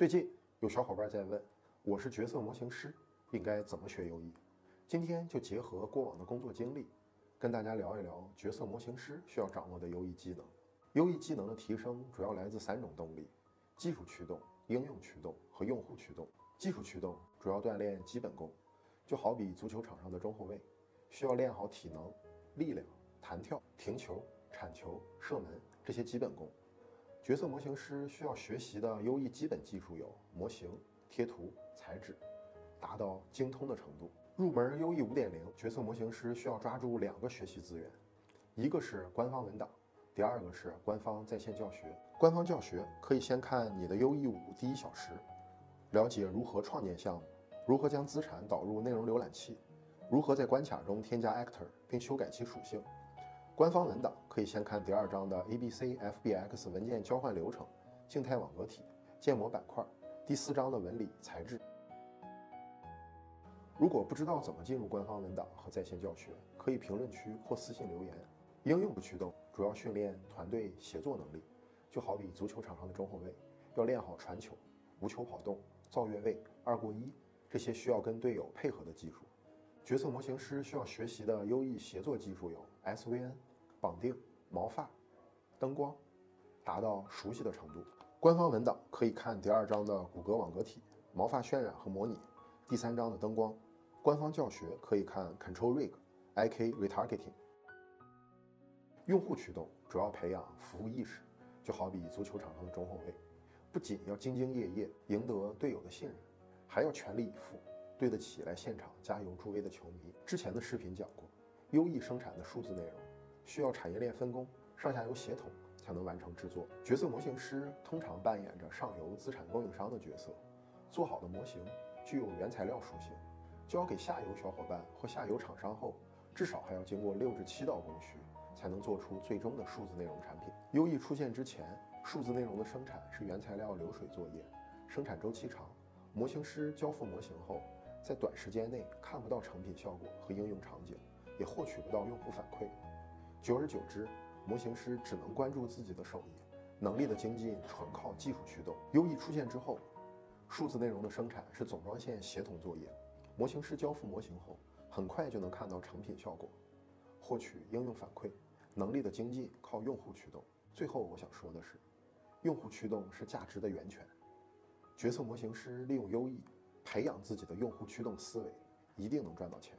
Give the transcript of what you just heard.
最近有小伙伴在问，我是角色模型师，应该怎么学 UE？今天就结合过往的工作经历，跟大家聊一聊角色模型师需要掌握的 UE 技能。UE 技能的提升主要来自三种动力：技术驱动、应用驱动和用户驱动。技术驱动主要锻炼基本功，就好比足球场上的中后卫，需要练好体能、力量、弹跳、停球、铲球、射门这些基本功。角色模型师需要学习的 UE 基本技术有模型、贴图、材质，达到精通的程度。入门 UE 五点零，角色模型师需要抓住两个学习资源，一个是官方文档，第二个是官方在线教学。官方教学可以先看你的 UE 五第一小时，了解如何创建项目，如何将资产导入内容浏览器，如何在关卡中添加 Actor 并修改其属性。官方文档可以先看第二章的 ABC FBX 文件交换流程、静态网格体、建模板块，第四章的纹理材质。如果不知道怎么进入官方文档和在线教学，可以评论区或私信留言。应用不驱动主要训练团队协作能力，就好比足球场上的中后卫，要练好传球、无球跑动、造越位、二过一这些需要跟队友配合的技术。角色模型师需要学习的优异协作技术有 SVN、绑定、毛发、灯光，达到熟悉的程度。官方文档可以看第二章的骨骼网格体、毛发渲染和模拟，第三章的灯光。官方教学可以看 Control Rig、IK Retargeting。用户驱动主要培养服务意识，就好比足球场上的中后卫，不仅要兢兢业业赢得队友的信任，还要全力以赴对得起来现场加油助威的球迷。之前的视频讲过优异生产的数字内容需要产业链分工、上下游协同才能完成制作。角色模型师通常扮演着上游资产供应商的角色，做好的模型具有原材料属性。交给下游小伙伴或下游厂商后，至少还要经过六至七道工序，才能做出最终的数字内容产品。优异出现之前，数字内容的生产是原材料流水作业，生产周期长。模型师交付模型后，在短时间内看不到成品效果和应用场景，也获取不到用户反馈。久而久之，模型师只能关注自己的手艺，能力的精进纯靠技术驱动。优异出现之后，数字内容的生产是总装线协同作业。模型师交付模型后，很快就能看到成品效果，获取应用反馈。能力的精进靠用户驱动。最后我想说的是，用户驱动是价值的源泉。决策模型师利用优异培养自己的用户驱动思维，一定能赚到钱。